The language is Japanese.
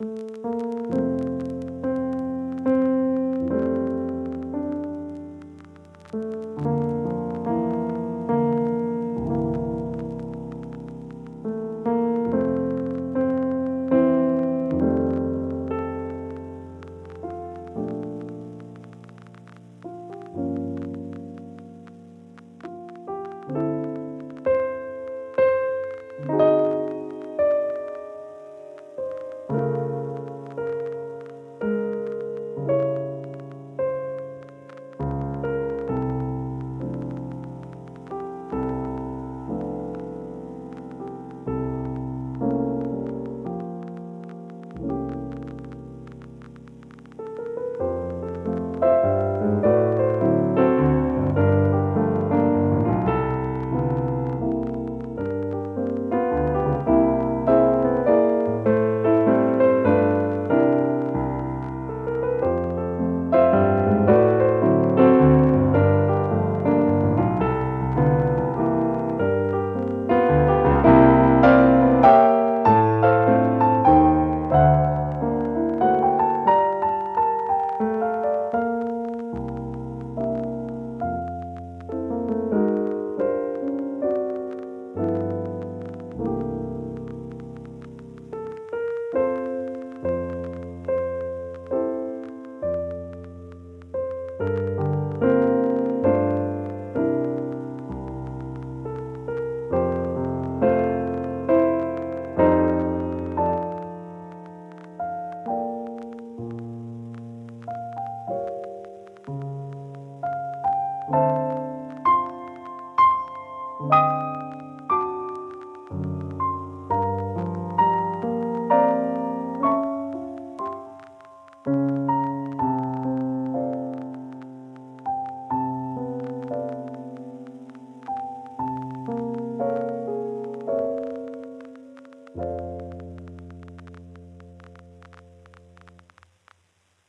うん。You